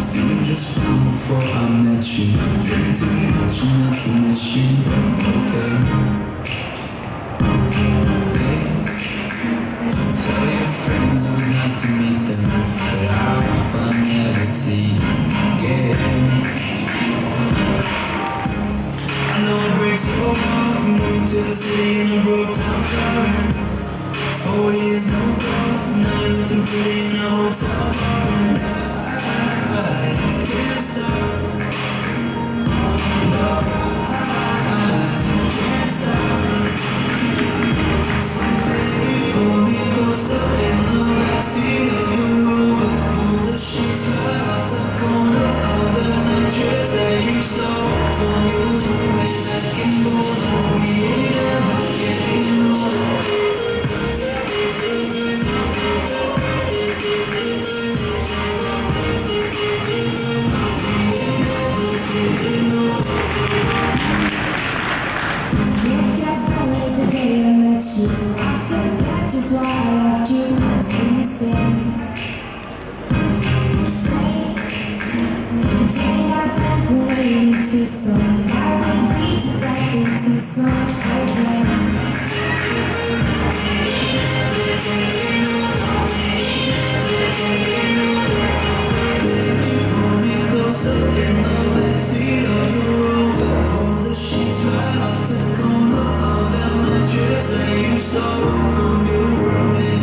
Was doing just fine before I met you. I drink too much and an issue, but I'm okay. Hey, you to the city in a broke down car. Four years, no calls. Now you're looking pretty in a hotel bar. And I can't stop. I can't stop. So baby, in the backseat of your Rover. Pull the sheets off the corner of the mattress that you saw from your I forgot just why I left you. I was insane. Insane. Playing our Blink 182 song. I. Okay. place that you stole from your roommate